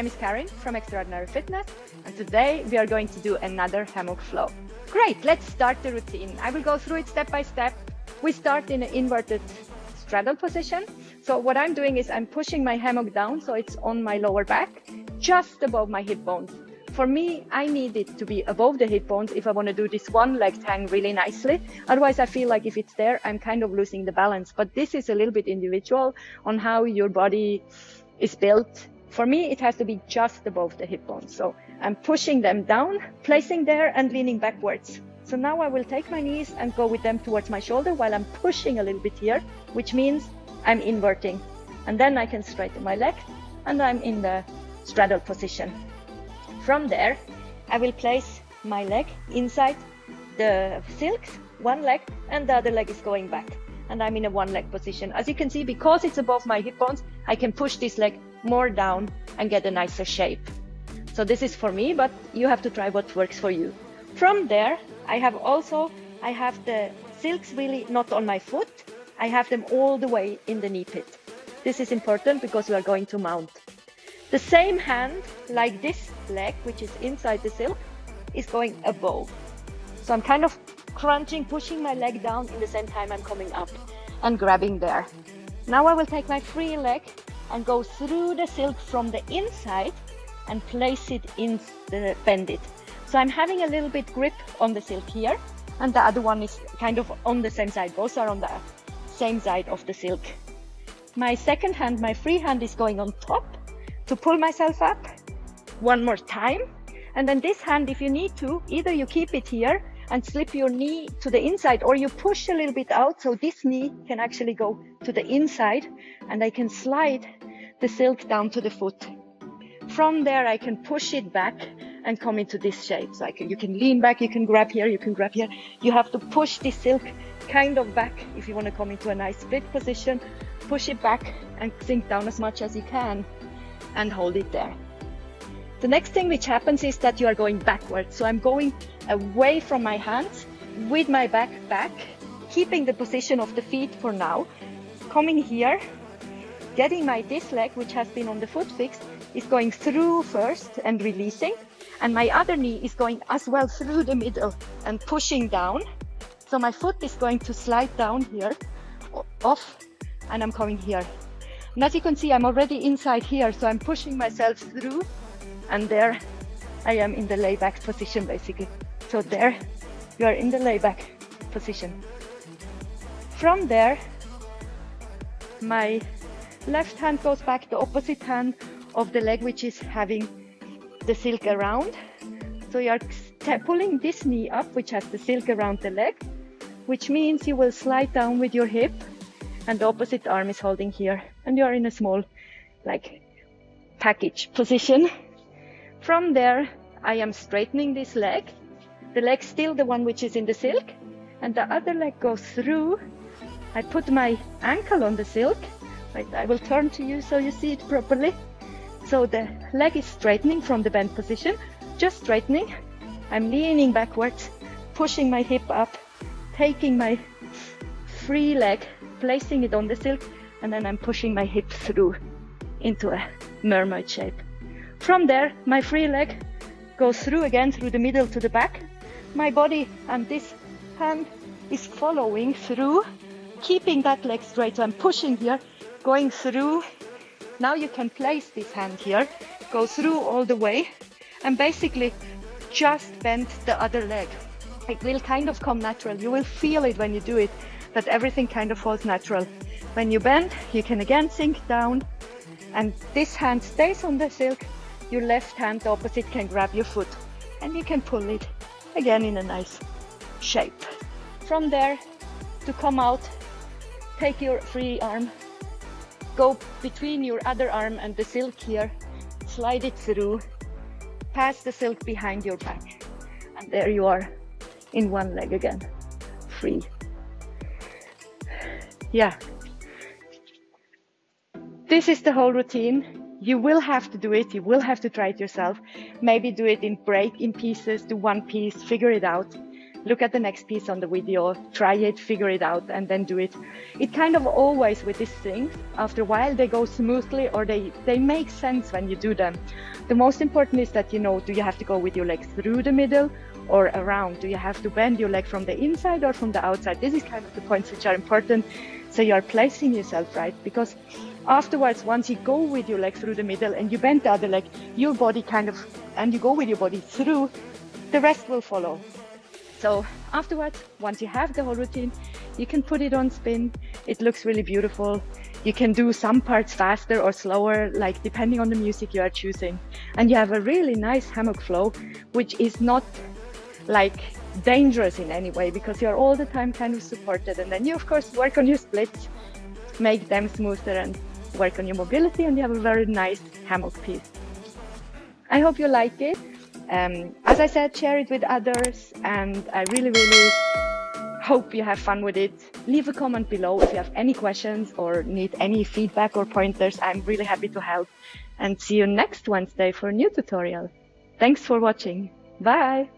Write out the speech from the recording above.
name is Karin from Extraordinary Fitness, and today we are going to do another hammock flow. Great, let's start the routine. I will go through it step by step. We start in an inverted straddle position. So what I'm doing is I'm pushing my hammock down so it's on my lower back, just above my hip bones. For me, I need it to be above the hip bones if I want to do this one leg hang really nicely. Otherwise, I feel like if it's there, I'm kind of losing the balance. But this is a little bit individual on how your body is built. For me, it has to be just above the hip bones. So I'm pushing them down, placing there and leaning backwards. So now I will take my knees and go with them towards my shoulder while I'm pushing a little bit here, which means I'm inverting. And then I can straighten my leg and I'm in the straddle position. From there, I will place my leg inside the silks, one leg, and the other leg is going back. And I'm in a one leg position. As you can see, because it's above my hip bones, I can push this leg more down and get a nicer shape. So this is for me, but you have to try what works for you. From there, I have also, I have the silks really not on my foot. I have them all the way in the knee pit. This is important because we are going to mount. The same hand, like this leg, which is inside the silk, is going above. So I'm kind of crunching, pushing my leg down in the same time I'm coming up and grabbing there. Now I will take my free leg and go through the silk from the inside and place it in the bend it. So I'm having a little bit grip on the silk here and the other one is kind of on the same side. Both are on the same side of the silk. My second hand, my free hand is going on top to pull myself up one more time. And then this hand, if you need to, either you keep it here and slip your knee to the inside or you push a little bit out so this knee can actually go to the inside and I can slide the silk down to the foot. From there, I can push it back and come into this shape. So can, you can lean back, you can grab here, you can grab here. You have to push the silk kind of back if you want to come into a nice split position. Push it back and sink down as much as you can and hold it there. The next thing which happens is that you are going backwards. So I'm going away from my hands with my back back, keeping the position of the feet for now. Coming here, getting my this leg, which has been on the foot fixed, is going through first and releasing. And my other knee is going as well through the middle and pushing down. So my foot is going to slide down here, off, and I'm coming here. And as you can see, I'm already inside here, so I'm pushing myself through, and there I am in the layback position basically. So there you are in the layback position. From there, my left hand goes back the opposite hand of the leg which is having the silk around. So you are pulling this knee up which has the silk around the leg, which means you will slide down with your hip and the opposite arm is holding here and you are in a small like package position. From there, I am straightening this leg. The leg still the one which is in the silk and the other leg goes through. I put my ankle on the silk. I will turn to you so you see it properly. So the leg is straightening from the bend position, just straightening. I'm leaning backwards, pushing my hip up, taking my free leg, placing it on the silk, and then I'm pushing my hip through into a mermaid shape. From there, my free leg goes through again through the middle to the back. My body and this hand is following through, keeping that leg straight. So I'm pushing here, going through now you can place this hand here, go through all the way and basically just bend the other leg. It will kind of come natural. You will feel it when you do it, that everything kind of falls natural. When you bend, you can again sink down and this hand stays on the silk. Your left hand, opposite, can grab your foot and you can pull it again in a nice shape. From there, to come out, take your free arm go between your other arm and the silk here, slide it through, pass the silk behind your back, and there you are in one leg again, free. Yeah. This is the whole routine. You will have to do it. You will have to try it yourself. Maybe do it in break in pieces, do one piece, figure it out. Look at the next piece on the video, try it, figure it out, and then do it. It kind of always with these things, after a while they go smoothly or they, they make sense when you do them. The most important is that you know, do you have to go with your legs through the middle or around? Do you have to bend your leg from the inside or from the outside? This is kind of the points which are important. So you are placing yourself right because afterwards, once you go with your leg through the middle and you bend the other leg, your body kind of, and you go with your body through, the rest will follow. So afterwards, once you have the whole routine, you can put it on spin. It looks really beautiful. You can do some parts faster or slower, like depending on the music you are choosing. And you have a really nice hammock flow, which is not like dangerous in any way because you're all the time kind of supported. And then you, of course, work on your splits, make them smoother and work on your mobility and you have a very nice hammock piece. I hope you like it. Um, as I said, share it with others, and I really, really hope you have fun with it. Leave a comment below if you have any questions or need any feedback or pointers. I'm really happy to help and see you next Wednesday for a new tutorial. Thanks for watching. Bye.